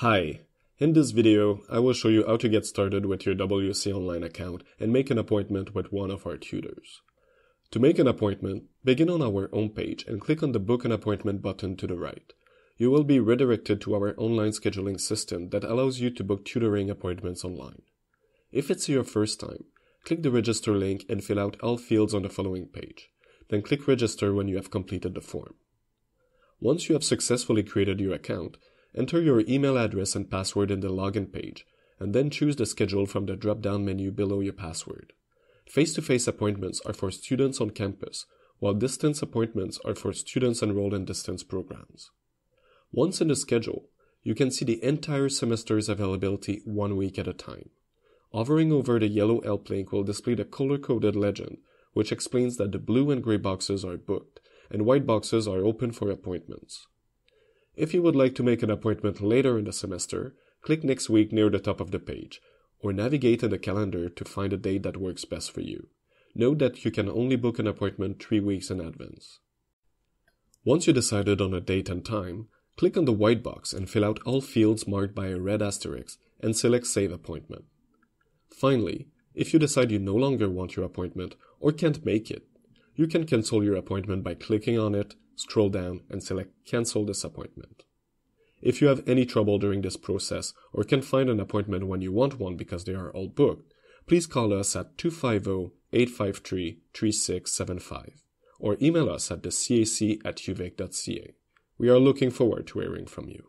Hi, in this video, I will show you how to get started with your WC Online account and make an appointment with one of our tutors. To make an appointment, begin on our homepage and click on the Book an Appointment button to the right. You will be redirected to our online scheduling system that allows you to book tutoring appointments online. If it's your first time, click the register link and fill out all fields on the following page. Then click register when you have completed the form. Once you have successfully created your account, enter your email address and password in the login page, and then choose the schedule from the drop down menu below your password. Face to face appointments are for students on campus, while distance appointments are for students enrolled in distance programs. Once in the schedule, you can see the entire semester's availability one week at a time. Hovering over the yellow help link will display the color coded legend, which explains that the blue and gray boxes are booked and white boxes are open for appointments. If you would like to make an appointment later in the semester, click next week near the top of the page, or navigate in the calendar to find a date that works best for you. Note that you can only book an appointment three weeks in advance. Once you decided on a date and time, click on the white box and fill out all fields marked by a red asterisk and select Save Appointment. Finally, if you decide you no longer want your appointment or can't make it, you can cancel your appointment by clicking on it, scroll down, and select Cancel this appointment. If you have any trouble during this process or can't find an appointment when you want one because they are all booked, please call us at 250-853-3675 or email us at thecac at uvic.ca. We are looking forward to hearing from you.